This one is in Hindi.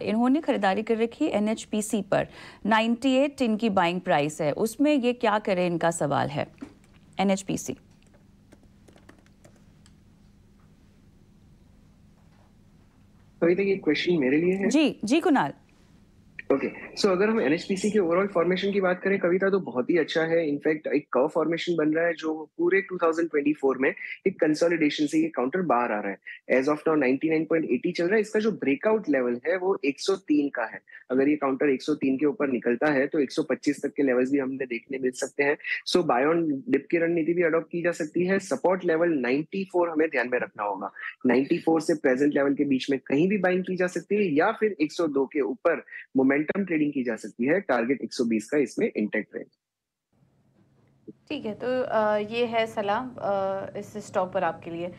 इन्होंने खरीदारी कर रखी एन पर। 98 इनकी बाइंग प्राइस है। उसमें ये क्या करें इनका सवाल है। एनएचपीसी तो ये क्वेश्चन मेरे लिए है? जी जी कुणाल? ओके सो अगर हम एनएचपीसी के ओवरऑल फॉर्मेशन की बात करें, कविता तो बहुत ही अच्छा है। इनफैक्ट एक कर्व फॉर्मेशन बन रहा है जो पूरे 2024 में एक कंसोलिडेशन से ये काउंटर बाहर आ रहा है। एज ऑफ़ नाउ 99.80 चल रहा है। इसका जो ब्रेकआउट लेवल है, वो 103 का है। अगर ये काउंटर 103 के ऊपर निकलता है तो 125 तक के लेवल्स भी हमें देखने मिल सकते हैं। सो बाय ऑन डिप की रणनीति भी अडॉप्ट की जा सकती है। सपोर्ट लेवल 94 हमें ध्यान में रखना होगा। 94 से प्रेजेंट लेवल के बीच में कहीं भी बाइंग की जा सकती है, या फिर 102 के ऊपर मोमेंट मोमेंटम ट्रेडिंग की जा सकती है टारगेट 120 का इसमें इंटेक्ट रहेगा ठीक है तो ये है सलाम इस स्टॉप पर आपके लिए।